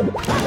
Come on.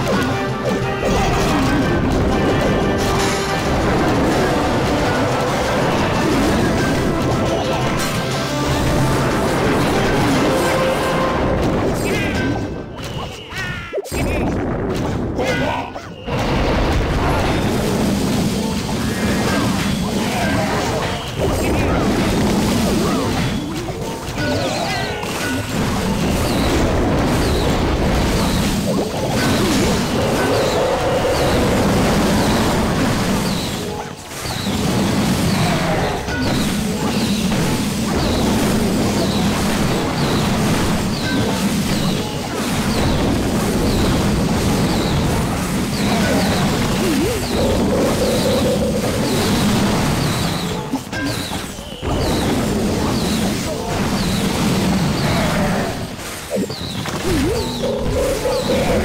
Oh, my God.